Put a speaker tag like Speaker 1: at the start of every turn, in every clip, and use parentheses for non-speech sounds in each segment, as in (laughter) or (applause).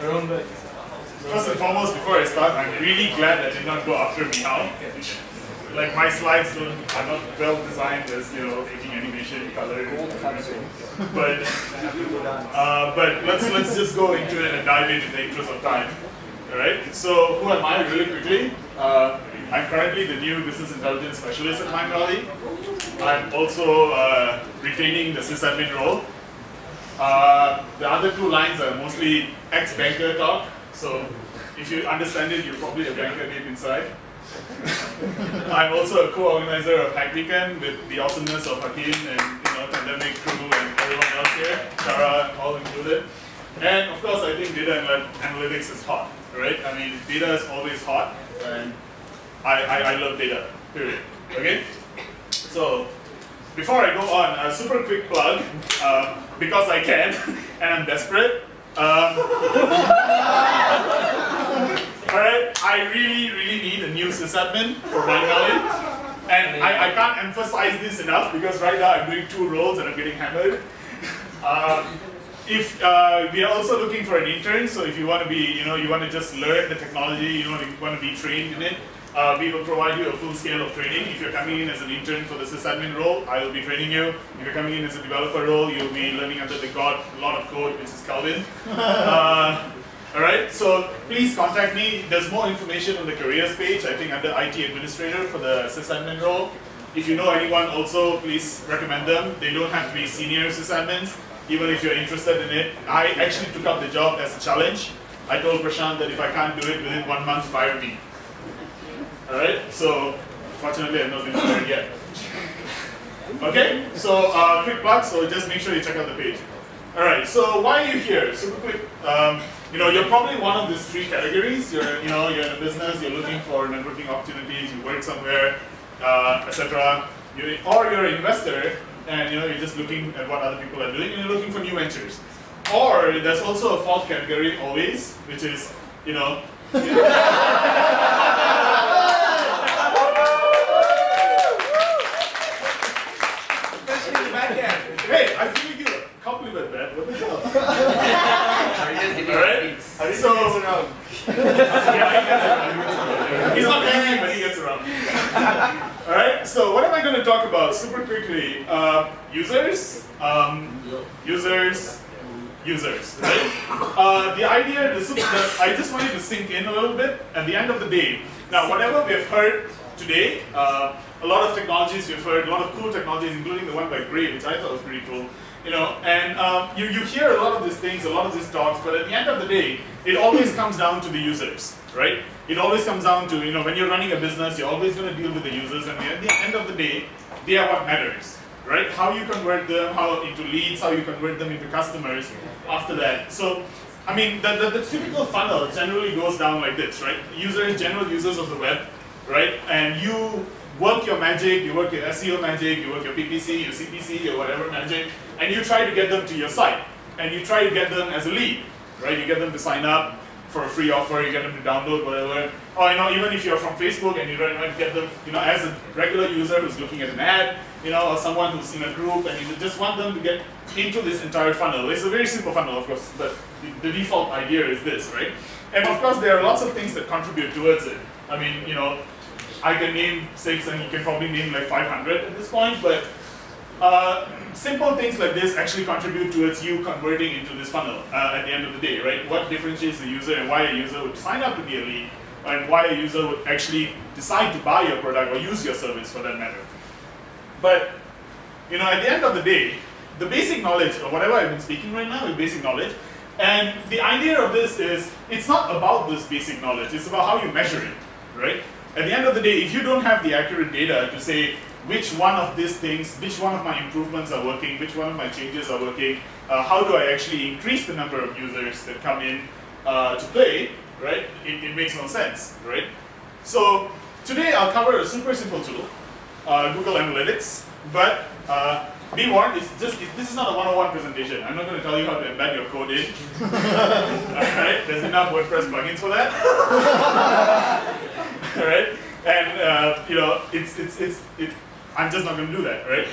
Speaker 1: First and foremost, before I start, I'm really glad I did not go after Meow. Like my slides don't, are not well designed as you know making animation, color, but uh, but let's let's just go into it and dive in in the interest of time. All right. So who am I? Really quickly. Uh, I'm currently the new business intelligence specialist at Mindvalley. I'm also uh, retaining the sysadmin role. Uh, the other two lines are mostly ex-banker talk. So if you understand it, you're probably a banker deep inside. (laughs) I'm also a co-organizer of Hack Weekend with the awesomeness of Hakim and you know pandemic crew and everyone else here, Shara all included. And of course, I think data analytics is hot, right? I mean, data is always hot, and I, I, I love data, period. Okay? So, before I go on, a super quick plug, uh, because I can, (laughs) and I'm desperate. Um, (laughs) Alright, I really, really need a new sysadmin for Mindvalley. And I, I can't emphasize this enough because right now I'm doing two roles and I'm getting hammered. Uh, (laughs) if uh, we are also looking for an intern, so if you want to be, you know, you want to just learn the technology, you you want to be trained in it, uh, we will provide you a full scale of training. If you're coming in as an intern for the sysadmin role, I will be training you. If you're coming in as a developer role, you'll be learning under the God, a lot of code, which is Calvin. (laughs) Uh, all right, so please contact me. There's more information on the careers page, I think under IT administrator for the sysadmin role. If you know anyone also, please recommend them. They don't have to be senior sysadmins, even if you're interested in it. I actually took up the job as a challenge. I told Prashant that if I can't do it within one month, fire me. All right, so fortunately I'm not been fired yet. Okay, so uh, quick plug, so just make sure you check out the page. All right, so why are you here? Super quick. Um, you know, you're probably one of these three categories. You're, you know, you're in a business, you're looking for networking opportunities, you work somewhere, uh, etc. You, or you're an investor, and you know, you're just looking at what other people are doing, and you're looking for new ventures. Or there's also a fourth category always, which is, you know. (laughs) (laughs) Hey, I feel you a compliment, man. What the hell? Alright? So, yeah, he gets around. He's not easy, but he gets around. (laughs) Alright, so what am I going to talk about super quickly? Uh, users, um, users, users, right? Uh, the idea, the, the, I just wanted to sink in a little bit at the end of the day. Now, whatever we've heard today, uh, a lot of technologies we've heard, a lot of cool technologies, including the one by Gray, which I thought was pretty cool. You know, and um, you, you hear a lot of these things, a lot of these talks, but at the end of the day, it always comes down to the users, right? It always comes down to, you know, when you're running a business, you're always going to deal with the users, and at the end of the day, they are what matters, right? How you convert them, how into leads, how you convert them into customers after that. So, I mean, the, the, the typical funnel generally goes down like this, right? Users, general users of the web, right? And you work your magic, you work your SEO magic, you work your PPC, your CPC, your whatever magic, and you try to get them to your site. And you try to get them as a lead, right? You get them to sign up for a free offer, you get them to download whatever. Or you know, even if you're from Facebook and you might get them, you know, as a regular user who's looking at an ad, you know, or someone who's in a group and you just want them to get into this entire funnel. It's a very simple funnel, of course, but the, the default idea is this, right? And of course, there are lots of things that contribute towards it. I mean, you know, I can name six and you can probably name like 500 at this point, but uh, simple things like this actually contribute towards you converting into this funnel uh, at the end of the day, right? What differentiates the user and why a user would sign up to be a lead and why a user would actually decide to buy your product or use your service for that matter. But, you know, at the end of the day, the basic knowledge, or whatever I've been speaking right now is basic knowledge, and the idea of this is, it's not about this basic knowledge, it's about how you measure it, right? At the end of the day, if you don't have the accurate data to say which one of these things, which one of my improvements are working, which one of my changes are working, uh, how do I actually increase the number of users that come in uh, to play, right? It, it, makes no sense, right? So today I'll cover a super simple tool, uh, Google Analytics, but uh, be warned, it's just, it, this is not a one-on-one presentation. I'm not going to tell you how to embed your code in. (laughs) Alright, there's enough WordPress plugins for that. (laughs) (laughs) Alright, and uh, you know, it's, it's, it's, it, I'm just not going to do that, right?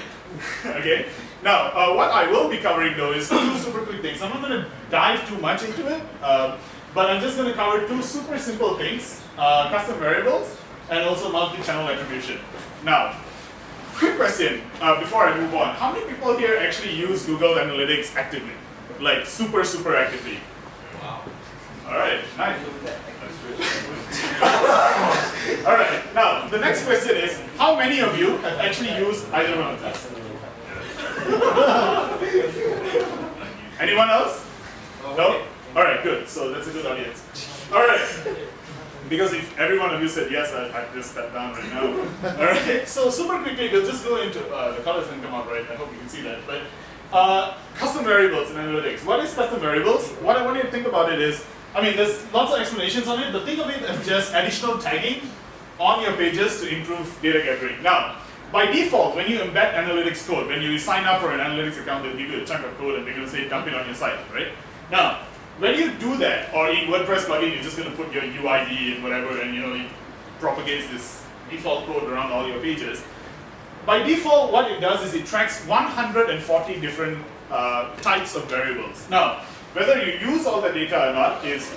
Speaker 1: (laughs) okay. Now, uh, what I will be covering though is two super quick things. I'm not going to dive too much into it, uh, but I'm just going to cover two super simple things: uh, custom variables and also multi-channel attribution. Now, quick question uh, before I move on: How many people here actually use Google Analytics actively, like super super actively? Wow. All right, nice. (laughs) All right, now the next question is, how many of you have actually used either one of these? (laughs) Anyone else? No? All right, good. So that's a good audience. All right. Because if every one of you said yes, I, I just step down right now. All right. So super quickly, we'll just go into uh, the colors didn't come out right. I hope you can see that. But uh, custom variables in analytics. What is custom variables? What I want you to think about it is, I mean, there's lots of explanations on it, but think of it as just additional tagging on your pages to improve data gathering. Now, by default, when you embed analytics code, when you sign up for an analytics account, they'll give you a chunk of code and they're going to say dump it on your site, right? Now, when you do that, or in WordPress plugin, you're just going to put your UID and whatever, and you know, it propagates this default code around all your pages. By default, what it does is it tracks 140 different uh, types of variables. Now, whether you use all the data or not is,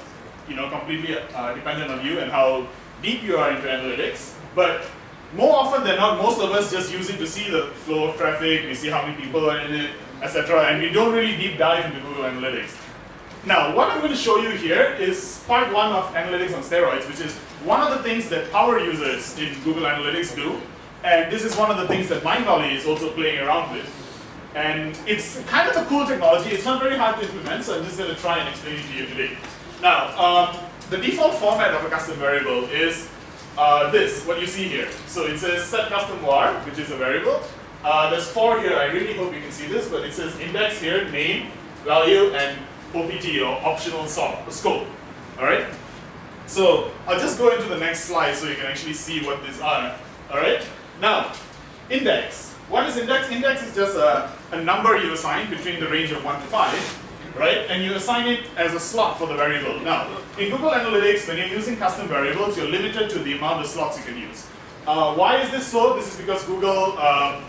Speaker 1: you know, completely uh, dependent on you and how deep you are into analytics. But more often than not, most of us just use it to see the flow of traffic, we see how many people are in it, etc. And we don't really deep dive into Google Analytics. Now, what I'm going to show you here is part one of analytics on steroids, which is one of the things that power users in Google Analytics do. And this is one of the things that Mindvalley is also playing around with. And it's kind of a cool technology. It's not very hard to implement, so I'm just going to try and explain it to you today. Now, um, the default format of a custom variable is uh, this, what you see here. So it says set custom var, which is a variable. Uh, there's four here, I really hope you can see this, but it says index here, name, value, and OPT, or optional scope. Alright? So I'll just go into the next slide so you can actually see what these are. Alright? Now, index. What is index? Index is just a, a number you assign between the range of 1 to 5 right? And you assign it as a slot for the variable. Now, in Google Analytics, when you're using custom variables, you're limited to the amount of slots you can use. Uh, why is this so? This is because Google um,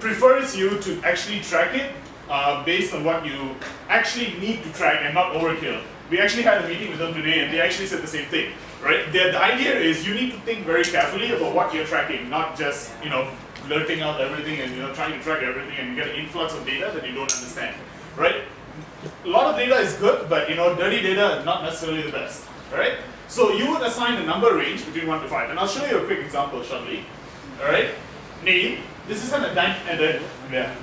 Speaker 1: prefers you to actually track it uh, based on what you actually need to track and not overkill. We actually had a meeting with them today and they actually said the same thing, right? The, the idea is you need to think very carefully about what you're tracking, not just, you know, blurting out everything and, you know, trying to track everything and you get an influx of data that you don't understand right? A lot of data is good, but you know, dirty data is not necessarily the best, right? So you would assign a number range between 1 to 5, and I'll show you a quick example shortly, all right? Name, this is an, ident an,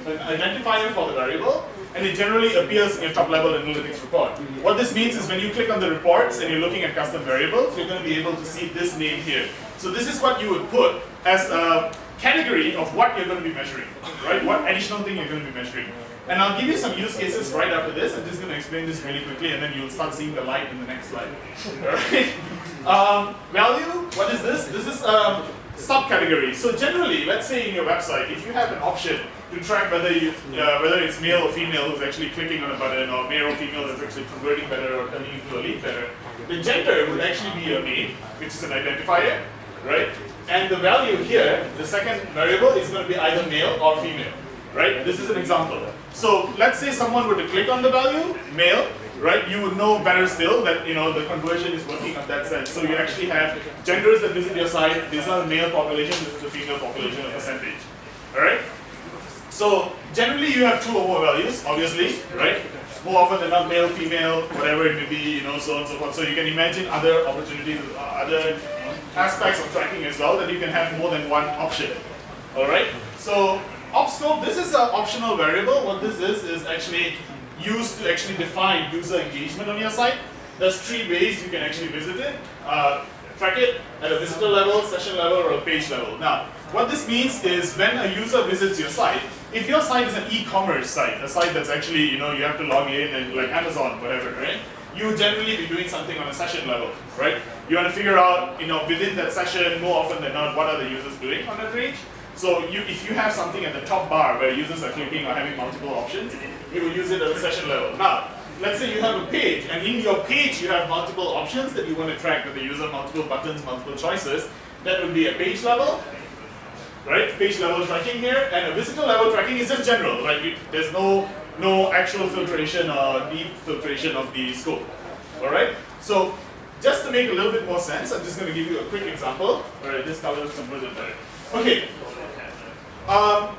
Speaker 1: identifier for the variable, and it generally appears in your top-level analytics report. What this means is when you click on the reports and you're looking at custom variables, you're going to be able to see this name here. So this is what you would put as a category of what you're going to be measuring, right? What additional thing you're going to be measuring. And I'll give you some use cases right after this. I'm just going to explain this really quickly, and then you'll start seeing the light in the next slide. (laughs) um, value, what is this? This is a subcategory. So generally, let's say in your website, if you have an option to track whether you, uh, whether it's male or female who's actually clicking on a button, or male or female that's actually converting better or turning into a lead better, the gender would actually be your name, which is an identifier, right? And the value here, the second variable, is going to be either male or female, right? This is an example. So let's say someone were to click on the value, male, right? You would know better still that you know the conversion is working on that sense. So you actually have genders that visit your site. These are the male population. This is the female population, percentage. All right. So generally you have two or more values, obviously, right? More often than not, male, female, whatever it may be, you know, so on and so forth. So you can imagine other opportunities, other aspects of tracking as well that you can have more than one option. All right. So Opscope, this is an optional variable. What this is, is actually used to actually define user engagement on your site. There's three ways you can actually visit it. Uh, track it at a visitor level, session level, or a page level. Now, what this means is when a user visits your site, if your site is an e-commerce site, a site that's actually, you know, you have to log in and like Amazon, whatever, right? You generally be doing something on a session level, right? You want to figure out, you know, within that session, more often than not, what are the users doing on that page? So you, if you have something at the top bar where users are clicking or having multiple options, you will use it at the session level. Now, let's say you have a page, and in your page you have multiple options that you want to track with the user, multiple buttons, multiple choices. That would be a page level. right? Page level tracking here, and a visitor level tracking is just general, right? there's no no actual filtration or deep filtration of the scope. All right. So just to make a little bit more sense, I'm just going to give you a quick example. All right, this colors conversion better. Okay. Um,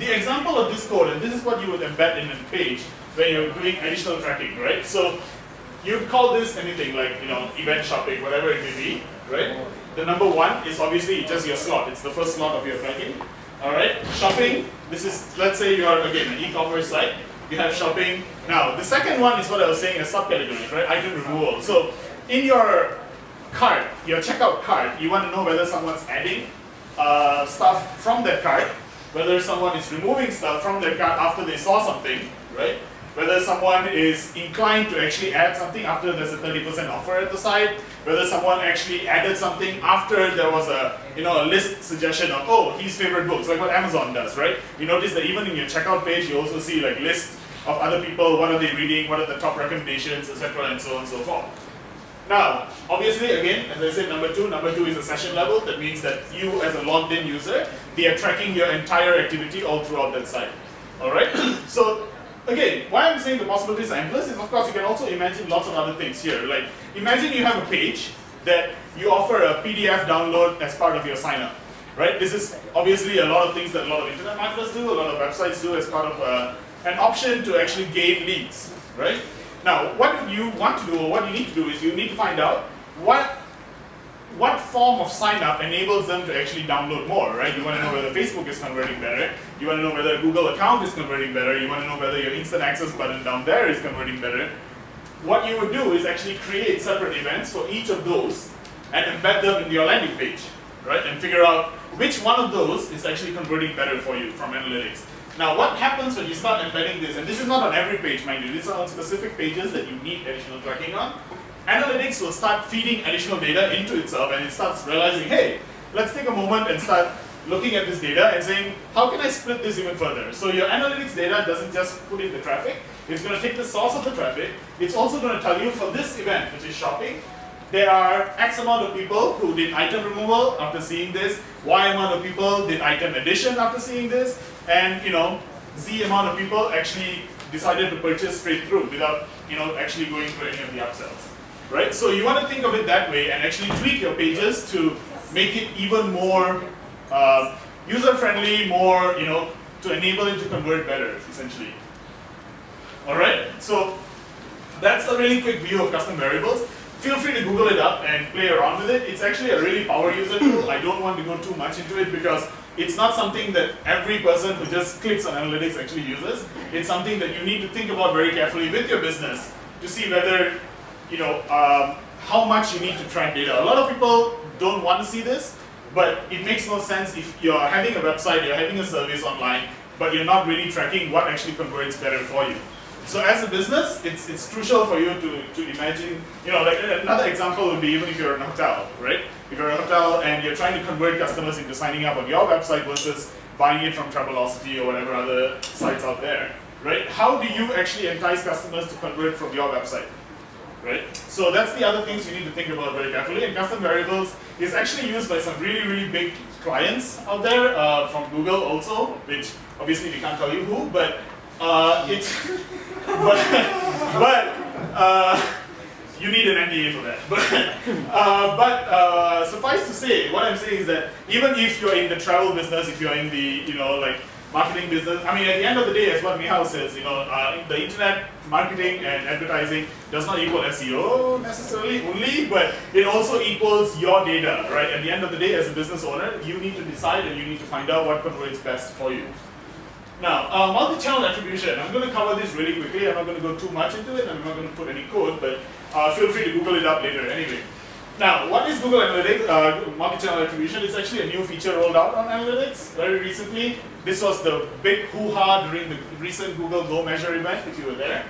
Speaker 1: the example of this code, and this is what you would embed in a page when you're doing additional tracking, right? So you call this anything like you know event shopping, whatever it may be, right? The number one is obviously just your slot. It's the first slot of your tracking. All right, shopping. This is let's say you are again an e-commerce site. You have shopping. Now the second one is what I was saying a subcategory, right? Item removal. So in your cart, your checkout cart, you want to know whether someone's adding uh, stuff from that cart, whether someone is removing stuff from their cart after they saw something, right? whether someone is inclined to actually add something after there's a 30% offer at the side, whether someone actually added something after there was a you know a list suggestion of oh his favorite books, like what Amazon does, right? You notice that even in your checkout page you also see like lists of other people, what are they reading, what are the top recommendations, etc. and so on and so forth. Now, obviously, again, as I said, number two, number two is a session level. That means that you, as a logged in user, they are tracking your entire activity all throughout that site. All right. (coughs) so again, why I'm saying the possibilities are endless is of course you can also imagine lots of other things here. Like imagine you have a page that you offer a PDF download as part of your sign up. Right? This is obviously a lot of things that a lot of internet marketers do, a lot of websites do as part of uh, an option to actually gain leads. Right? Now, what you want to do or what you need to do is you need to find out what what form of sign up enables them to actually download more, right? You want to know whether Facebook is converting better. You want to know whether a Google account is converting better. You want to know whether your instant access button down there is converting better. What you would do is actually create separate events for each of those and embed them in your landing page, right? And figure out which one of those is actually converting better for you from analytics. Now, what happens when you start embedding this, and this is not on every page, mind you, these are on specific pages that you need additional tracking on, analytics will start feeding additional data into itself and it starts realizing, hey, let's take a moment and start looking at this data and saying, how can I split this even further? So your analytics data doesn't just put in the traffic, it's going to take the source of the traffic, it's also going to tell you for this event, which is shopping, there are X amount of people who did item removal after seeing this, Y amount of people did item addition after seeing this, and you know, Z amount of people actually decided to purchase straight through without you know, actually going through any of the upsells right? So you want to think of it that way and actually tweak your pages to make it even more uh, user-friendly, more, you know, to enable it to convert better, essentially. All right, so that's a really quick view of custom variables. Feel free to Google it up and play around with it. It's actually a really power user tool. (laughs) I don't want to go too much into it because it's not something that every person who just clicks on analytics actually uses. It's something that you need to think about very carefully with your business to see whether you know, um, how much you need to track data. A lot of people don't want to see this, but it makes no sense if you're having a website, you're having a service online, but you're not really tracking what actually converts better for you. So as a business, it's, it's crucial for you to, to imagine, you know, like another example would be even if you're a hotel, right? If you're a hotel and you're trying to convert customers into signing up on your website versus buying it from Travelocity or whatever other sites out there, right? How do you actually entice customers to convert from your website? right? So that's the other things you need to think about very carefully. And custom variables is actually used by some really, really big clients out there, uh, from Google also, which obviously we can't tell you who, but uh, it's, but, but uh, you need an NDA for that. But, uh, but uh, suffice to say, what I'm saying is that even if you're in the travel business, if you're in the, you know, like marketing business. I mean, at the end of the day, as what Mihal says, you know, uh, the internet marketing and advertising does not equal SEO necessarily only, but it also equals your data, right? At the end of the day, as a business owner, you need to decide and you need to find out what converts best for you. Now, uh, multi-channel attribution. I'm going to cover this really quickly. I'm not going to go too much into it. I'm not going to put any code, but uh, feel free to Google it up later anyway. Now, what is Google Analytics, uh, multi-channel attribution? It's actually a new feature rolled out on Analytics very recently. This was the big hoo-ha during the recent Google Go Measure event, if you were there.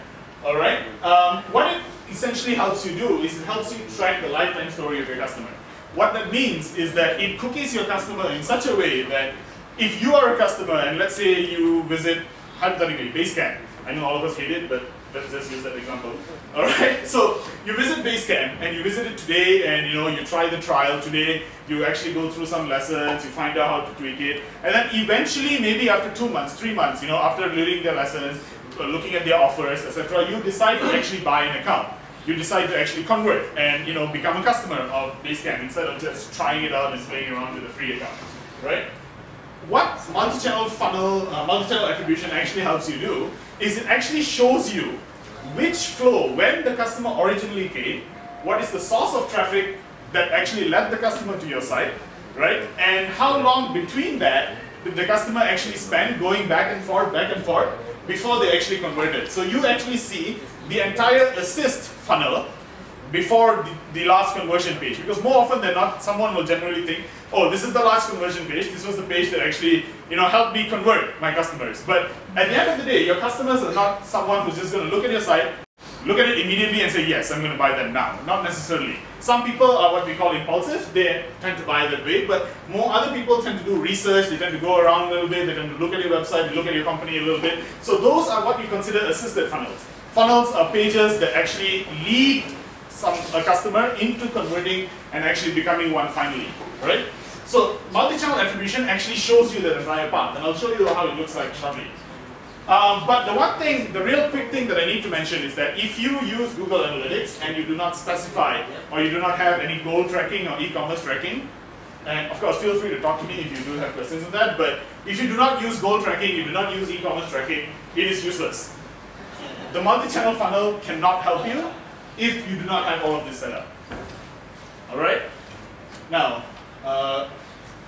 Speaker 1: All right. Um, what it essentially helps you do is it helps you track the lifetime story of your customer. What that means is that it cookies your customer in such a way that if you are a customer and let's say you visit hypothetically Basecamp, I know all of us hate it, but let's just use that example. (laughs) All right, so you visit Basecamp and you visit it today and you know you try the trial today, you actually go through some lessons, you find out how to tweak it, and then eventually maybe after two months, three months, you know, after learning their lessons, uh, looking at their offers, etc., you decide to actually buy an account. You decide to actually convert and you know become a customer of Basecamp instead of just trying it out and playing around with a free account, right? What multi-channel funnel, uh, multi-channel attribution actually helps you do is it actually shows you which flow, when the customer originally came, what is the source of traffic that actually led the customer to your site, right? And how long between that did the customer actually spend going back and forth, back and forth, before they actually converted. So you actually see the entire assist funnel before the, the last conversion page. Because more often than not, someone will generally think, oh, this is the last conversion page. This was the page that actually you know, helped me convert my customers. But at the end of the day, your customers are not someone who's just going to look at your site, look at it immediately and say, yes, I'm going to buy them now. Not necessarily. Some people are what we call impulsive. They tend to buy that way. But more other people tend to do research. They tend to go around a little bit. They tend to look at your website, look at your company a little bit. So those are what we consider assisted funnels. Funnels are pages that actually lead some a customer into converting and actually becoming one finally, right? So multi-channel attribution actually shows you the entire path, and I'll show you how it looks like shortly. Um, but the one thing, the real quick thing that I need to mention is that if you use Google Analytics and you do not specify or you do not have any goal tracking or e-commerce tracking, and of course feel free to talk to me if you do have questions on that, but if you do not use goal tracking, you do not use e-commerce tracking, it is useless. The multi-channel funnel cannot help you if you do not have all of this set up. All right? Now, uh,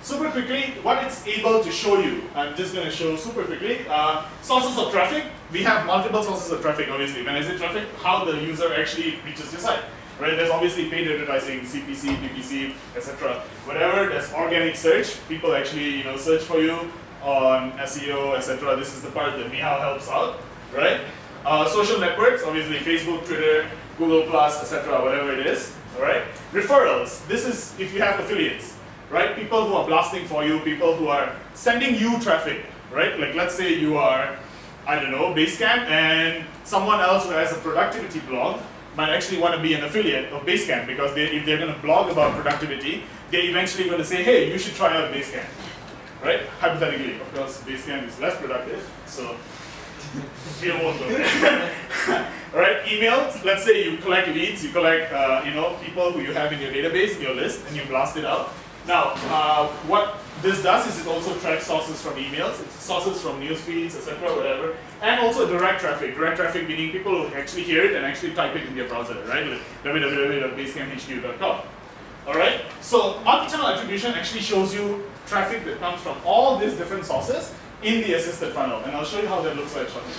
Speaker 1: super quickly, what it's able to show you, I'm just going to show super quickly, uh, sources of traffic. We have multiple sources of traffic, obviously. When I say traffic, how the user actually reaches your site. Right? There's obviously paid advertising, CPC, PPC, etc. Whatever, there's organic search. People actually you know, search for you on SEO, etc. This is the part that Mihal helps out, right? Uh, social networks, obviously Facebook, Twitter, Google etc., whatever it is. All right. Referrals. This is if you have affiliates, right? People who are blasting for you, people who are sending you traffic, right? Like let's say you are, I don't know, Basecamp, and someone else who has a productivity blog might actually want to be an affiliate of Basecamp because they, if they're going to blog about productivity, they're eventually going to say, hey, you should try out Basecamp, right? Hypothetically, of course, Basecamp is less productive, so we won't go right? Emails, let's say you collect leads, you collect uh, you know, people who you have in your database, in your list, and you blast it out. Now, uh, what this does is it also tracks sources from emails, it's sources from news feeds, etc., whatever, and also direct traffic. Direct traffic meaning people who actually hear it and actually type it in their browser, right? Like. All right. So multi-channel attribution actually shows you traffic that comes from all these different sources in the assisted funnel, and I'll show you how that looks like shortly.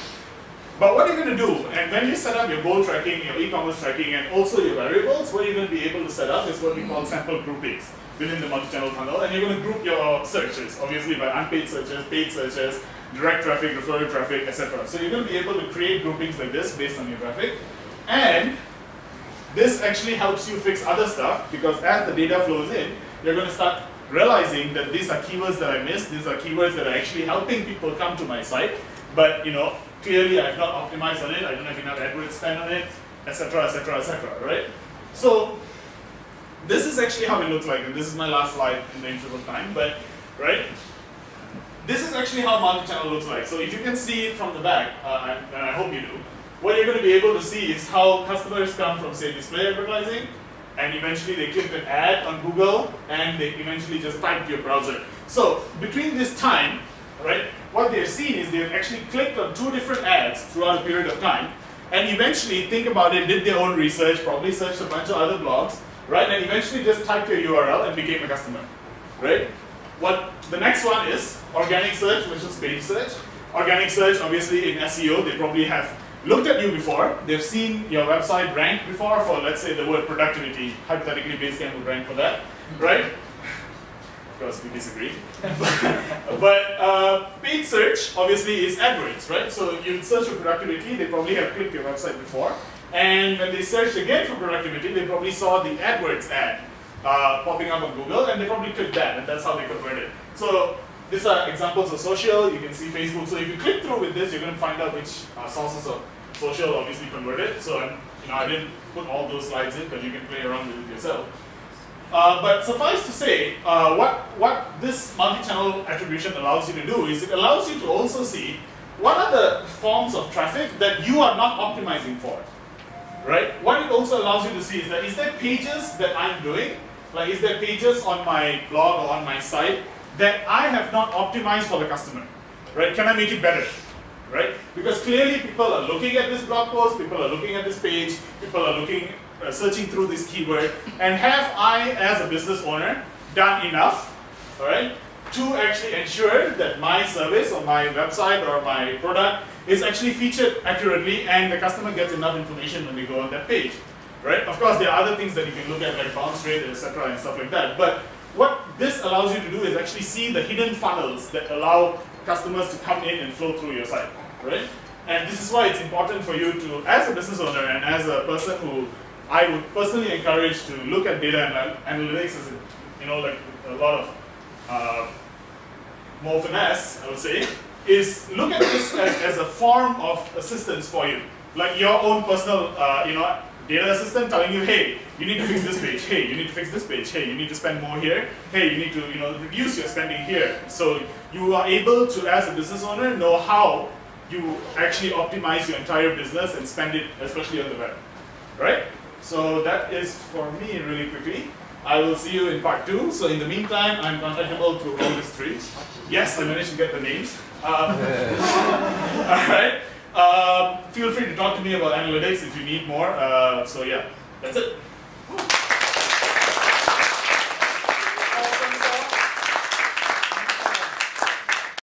Speaker 1: But what are you're going to do, and when you set up your goal tracking, your e-commerce tracking, and also your variables, what you're going to be able to set up is what we call sample groupings within the multi-channel funnel, and you're going to group your searches, obviously by unpaid searches, paid searches, direct traffic, referral traffic, etc. So you're going to be able to create groupings like this based on your traffic, and this actually helps you fix other stuff because as the data flows in, you're going to start realizing that these are keywords that I missed, these are keywords that are actually helping people come to my site, but you know, clearly I've not optimized on it, I don't have enough AdWords spend on it, etc., etc., etc., right? So this is actually how it looks like, and this is my last slide in the interval time, but, right? This is actually how multi-channel looks like. So if you can see it from the back, uh, and I hope you do, what you're going to be able to see is how customers come from, say, display advertising, and eventually they click an ad on Google, and they eventually just type your browser. So between this time, right, what they've seen is they've actually clicked on two different ads throughout a period of time, and eventually think about it, did their own research, probably searched a bunch of other blogs, right, and eventually just typed your URL and became a customer, right? What the next one is organic search versus paid search. Organic search, obviously in SEO, they probably have looked at you before, they've seen your website ranked before for, let's say, the word productivity, hypothetically Basecamp would rank for that, right? Of course, we disagree. (laughs) but uh, paid search, obviously, is AdWords, right? So you search for productivity, they probably have clicked your website before, and when they searched again for productivity, they probably saw the AdWords ad uh, popping up on Google, and they probably clicked that, and that's how they converted. So these are examples of social. You can see Facebook. So if you click through with this, you're going to find out which uh, sources of social obviously converted, so I'm, you know, I didn't put all those slides in, but you can play around with it yourself. Uh, but suffice to say, uh, what, what this multi-channel attribution allows you to do is it allows you to also see what are the forms of traffic that you are not optimizing for, right? What it also allows you to see is that is there pages that I'm doing, like is there pages on my blog or on my site that I have not optimized for the customer, right? Can I make it better, right? Because clearly people are looking at this blog post, people are looking at this page, people are looking uh, searching through this keyword, and have I, as a business owner, done enough, all right, to actually ensure that my service or my website or my product is actually featured accurately and the customer gets enough information when they go on that page, right? Of course, there are other things that you can look at like bounce rate, etc., and stuff like that. But what this allows you to do is actually see the hidden funnels that allow customers to come in and flow through your site, right? And this is why it's important for you to, as a business owner and as a person who I would personally encourage to look at data analytics as, a, you know, like a lot of uh, more finesse, I would say, is look at this as, as, a form of assistance for you. Like your own personal, uh, you know, data assistant telling you, hey, you need to fix this page. Hey, you need to fix this page. Hey, you need to spend more here. Hey, you need to, you know, reduce your spending here. So you are able to, as a business owner, know how you actually optimize your entire business and spend it, especially on the web, right? So that is for me really quickly. I will see you in part two. So in the meantime, I'm contactable through all these three. Yes, I managed to get the names. (laughs) Um, (laughs) all right. Uh, feel free to talk to me about analytics if you need more. Uh, so yeah, that's it.